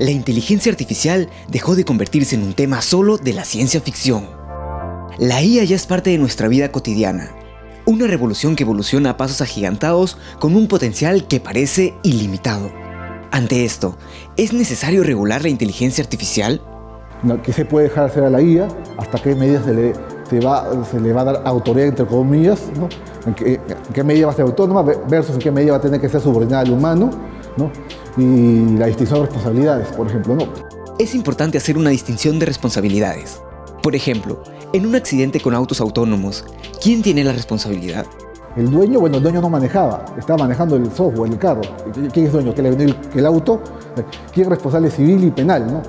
la inteligencia artificial dejó de convertirse en un tema solo de la ciencia ficción. La IA ya es parte de nuestra vida cotidiana, una revolución que evoluciona a pasos agigantados con un potencial que parece ilimitado. Ante esto, ¿es necesario regular la inteligencia artificial? ¿Qué se puede dejar hacer a la IA? ¿Hasta qué medidas se le, se va, se le va a dar autoridad, entre comillas? ¿no? ¿En, qué, ¿En, qué, medida va a ser autónoma versus en qué medida va a tener que ser subordinada al humano? ¿No? Y la distinción de responsabilidades, por ejemplo. ¿no? Es importante hacer una distinción de responsabilidades. Por ejemplo, en un accidente con autos autónomos, ¿quién tiene la responsabilidad? El dueño, bueno, el dueño no manejaba, estaba manejando el software, el carro. ¿Quién es dueño? ¿Que le vendió el, el auto? ¿Quién es responsable civil y penal? ¿no?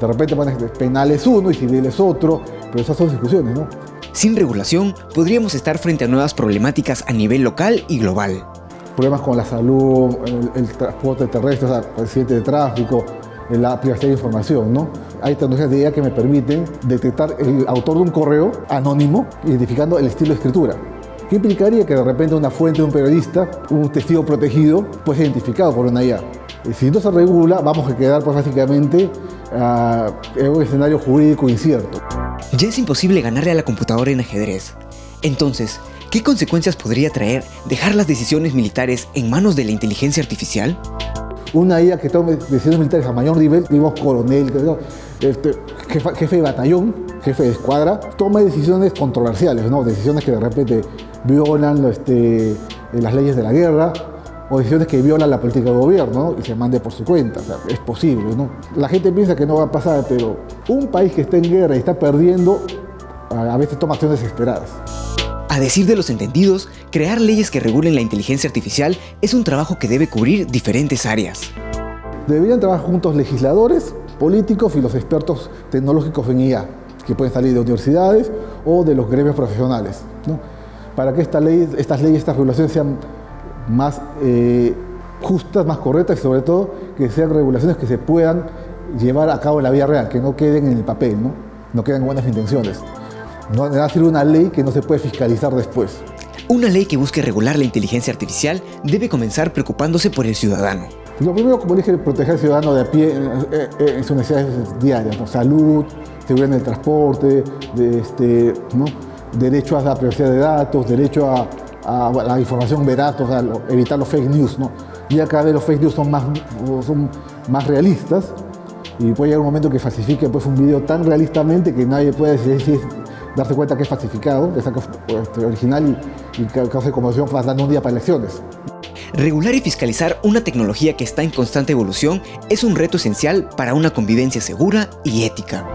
De repente penal es uno y civil es otro, pero esas son discusiones, ¿no? Sin regulación, podríamos estar frente a nuevas problemáticas a nivel local y global. Problemas con la salud, el, transporte terrestre, o sea, accidente de tráfico, la privacidad de información, ¿no? Hay tecnologías de IA que me permiten detectar el autor de un correo anónimo, identificando el estilo de escritura. ¿Qué implicaría que de repente una fuente un periodista, un testigo protegido, pues identificado por una IA? Si no se regula, vamos a quedar pues básicamente uh, en un escenario jurídico incierto. Ya es imposible ganarle a la computadora en ajedrez. Entonces, ¿qué consecuencias podría traer dejar las decisiones militares en manos de la inteligencia artificial? Una IA que tome decisiones militares a mayor nivel, digamos coronel, este, jefe, de batallón, jefe de escuadra, toma decisiones controversiales, ¿no? decisiones que de repente violan este, las leyes de la guerra, o decisiones que violan la política de gobierno ¿no? y se mande por su cuenta. Es posible, ¿no? La gente piensa que no va a pasar, pero un país que está en guerra y está perdiendo, a veces toma acciones desesperadas. A decir de los entendidos, crear leyes que regulen la inteligencia artificial es un trabajo que debe cubrir diferentes áreas. Deberían trabajar juntos legisladores, políticos y los expertos tecnológicos en IA, que pueden salir de universidades o de los gremios profesionales, ¿no? para que estas leyes, estas regulaciones sean más eh, justas, más correctas y sobre todo que sean regulaciones que se puedan llevar a cabo en la vida real, que no queden en el papel, no, no queden buenas intenciones. No va a ser una ley que no se puede fiscalizar después. Una ley que busque regular la inteligencia artificial debe comenzar preocupándose por el ciudadano. Lo primero, como dije, proteger al ciudadano de a pie en sus necesidades diarias, ¿no? salud, seguridad en el transporte, de este, ¿no? derecho a la privacidad de datos, derecho a, a la información veraz, o sea, evitar los fake news. ¿no? Cada vez los fake news son más, son más realistas y puede llegar un momento que falsifique pues, un video tan realistamente que nadie puede decir, darse cuenta que es falsificado, es pues, original y, y causa conmoción pues, faltando un día para elecciones. Regular y fiscalizar una tecnología que está en constante evolución es un reto esencial para una convivencia segura y ética.